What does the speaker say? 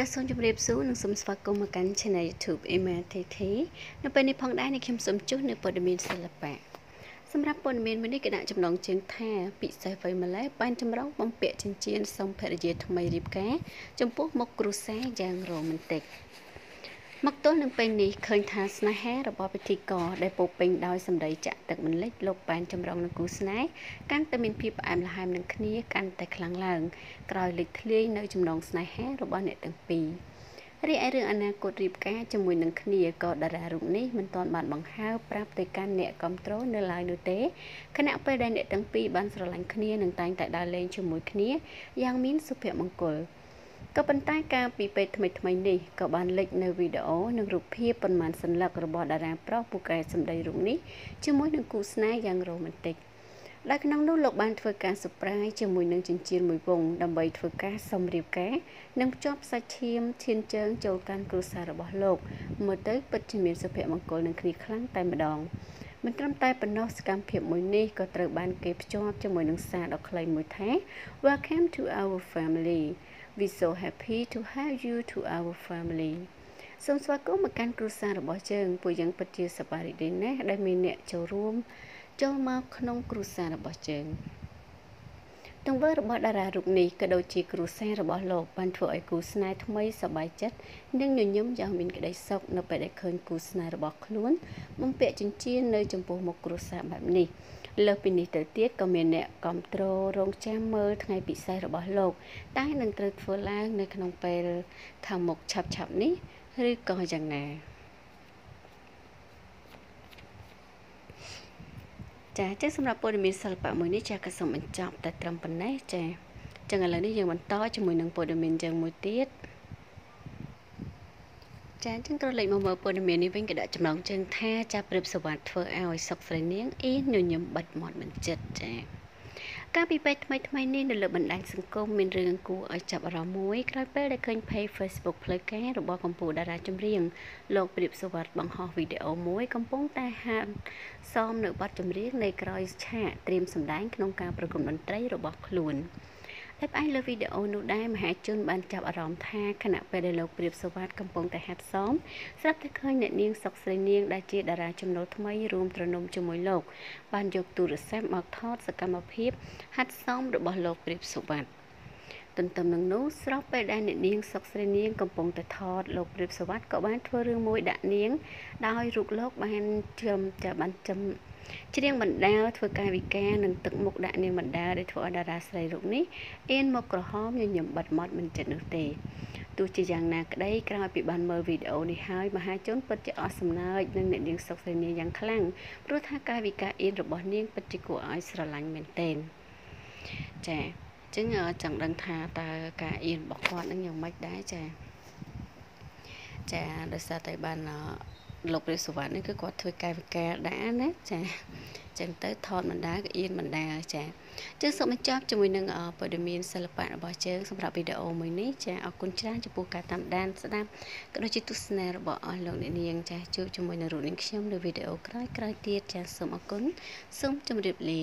ចាសសូមជម្រាបសួរនិងសូមស្វាគមន៍មកកាន់ Channel YouTube Emma TT នៅពេលនេះផងដែរនេះខ្ញុំសូមជួសនៅព័ត៌មានសិល្បៈសម្រាប់ព័ត៌មានមួយនេះគេដាក់ចំណងជើងថាពិសេសវ័យម្លេះបានចម្រោងបំពាក់ចិញ្ចៀនសំភរិយាថ្មីរៀបការចំពោះមុខគ្រួសារយ៉ាងរ៉ូមែនទិក មកទល់នឹងពេលនេះឃើញថាស្នេហារបស់ពិធីករដែលពោពេញដោយសម្ដីចាក់ទឹកមិនលិចលោកប៉ែនចម្រងនឹងគូស្នេហ៍កាន់តែមានភាពផ្អែមល្ហែមនឹងគ្នាកាន់តែខ្លាំងឡើងក្រោយលេចធ្លាយនៅចំណងស្នេហារបស់អ្នកទាំងពីររីឯរឿងអនាគតរៀបការជាមួយនឹងគ្នាក៏តារារូបនេះមិនទាន់បានបង្ហើបប្រាប់ទៅកាន់អ្នកគ្រប់គ្រងនៅឡើយនោះទេខណៈពេលដែលអ្នកទាំងពីរបានស្រឡាញ់គ្នានិងតែងតែដើរលេងជាមួយគ្នាយ៉ាងមានសុភមង្គល ក៏ប៉ុន្តែការពីពេលថ្មីថ្មីនេះក៏បានលេចនៅវីដេអូនិងរូបភាពប៉ុន្មានសន្លឹករបស់តារាប្រុសពូកែសម្ដីរូបនេះជាមួយនឹងគូស្នេហ៍យ៉ាងរ៉ូមែនទិកដែលក្នុងនោះលោកបានធ្វើការសុប្រាយជាមួយនឹងចិញ្ចៀនមួយវងដើម្បីធ្វើការសម្រៀបការនិងភ្ជាប់សាច់ឈាមឈានជើងចូលកាន់គ្រួសាររបស់លោកមើលទៅពិតជាមានសុភមង្គលនឹងគ្នាខ្លាំងតែម្ដងមិនត្រឹមតែប៉ុណ្ណោះសកម្មភាពមួយនេះក៏ត្រូវបានគេភ្ជាប់ជាមួយនឹងសារដ៏ខ្លីមួយថា Welcome to our family we so happy to have you to our family សូមស្វាគមន៍មកកាន់គ្រួសាររបស់យើងពួកយើងពិតជាសប្បាយរីករាយណាស់ដែលមានអ្នកចូលរួមចូលមកក្នុងគ្រួសាររបស់យើងទង្វើរបស់តារារូបនេះក៏ដូចជាគ្រួសាររបស់លោកបានធ្វើឲ្យគូស្នេហ៍ថ្មីសប្បាយចិត្តនិងញញឹមយ៉ាងមានក្តីសុខនៅពេលដែលឃើញគូស្នេហ៍របស់ខ្លួនបំពាក់ចិញ្ចៀននៅចំពោះមុខគ្រួសារបែបនេះ លើសពីនេះទៅទៀតក៏មានអ្នកគ្រប់គ្រងរងចាំមើលថ្ងៃពិសេសរបស់លោក តែនឹងត្រូវធ្វើឡើងនៅក្នុងពេលខាងមុខឆាប់ៗនេះឬក៏យ៉ាងណាចាចឹងសម្រាប់ព័ត៌មានសិល្បៈមួយនេះចាក៏សូមបញ្ចប់តែត្រឹមប៉ុណ្ណេះចាចឹងឥឡូវនេះយើងបន្តជាមួយនឹងព័ត៌មានយើងមួយទៀត ចាអញ្ចឹងក៏លេខមកមើលព័ត៌មាននេះវិញក៏ដាក់ចំណងជើងថាចាប់ព្រៀបសវត្ថធ្វើឲ្យសុកស្រីនាងអ៊ីញញឹមបិទមាត់មិនចិត្តចាកាលពីពេលថ្មីថ្មីនេះនៅលើបណ្ដាញសង្គមមានរឿងគួរឲ្យចាប់អារម្មណ៍មួយក្រោយពេលដែលឃើញ page Facebook ផ្លូវការរបស់កម្ពុជាតារាចម្រៀងលោកព្រៀបសវត្ថបង្ហោះវីដេអូមួយកំពុងតែហាត់សមនៅបទចម្រៀងនៃក្រោយឆាកត្រៀមសម្ដែងក្នុងការប្រគំតន្ត្រីរបស់ខ្លួន។ តែផ្អែកលើវីដេអូនោះដែរមហាជនបានចាប់អារម្មណ៍ថាខណៈពេលដែលលោកព្រាបសវត្ថកំពុងតែហាត់សមស្រាប់តែឃើញអ្នកនាងសុកស្រីនាងដែលជាតារាចំណូលថ្មីរួមទ្រនំជាមួយលោក បានយកទូរស័ព្ទមកថតសកម្មភាពហាត់សមរបស់លោកព្រាបសវត្ថទន្ទឹមនឹងនោះស្របពេលដែលអ្នកនាងសុកស្រីនាងកំពុងតែថតលោកព្រាបសវត្ថក៏បានធ្វើរឿងមួយដាក់នាង ដោយរូបលោកបានជឹមចាបានជឹម ច្រៀងបណ្ដាលធ្វើកាយវិការនិងទឹកមុខដាក់នាងបណ្ដាលដែលធ្វើឲ្យតារាស្រីរូបនេះអៀនមកក្រហមញញឹមបាត់មាត់មិនចិត្តនោះទេទោះជាយ៉ាងណាក្តីក្រោយពីបានមើលវីដេអូនេះហើយមហាជនពិតជាអស់សំណើចនឹងអ្នកនាងសុកសេនីយ៉ាងខ្លាំងព្រោះថាកាយវិការអៀនរបស់នាងពិតជាគួរឲ្យស្រឡាញ់មែនទែនចាអញ្ចឹងចង់ដឹងថាតើការអៀនរបស់គាត់នឹងយ៉ាងម៉េចដែរចាចាដោយសារតែបាន លោកព្រះសុវណ្ណនេះគឺគាត់ធ្វើកាយវិការដែរណាចាចឹងទៅថតបណ្ដាក៏អៀនបណ្ដាចាចឹងសូមបញ្ចប់ជាមួយនឹងព័ត៌មានសិល្បៈរបស់យើងសម្រាប់វីដេអូមួយនេះចាអរគុណច្រើនចំពោះការតាមដានស្ដាប់ក៏ដូចជាទស្សនារបស់អស់លោកអ្នកនាងចាជួបជាមួយនឹងរូបនាងខ្ញុំនៅវីដេអូក្រោយៗទៀតចាសូមអរគុណសូមជម្រាបលា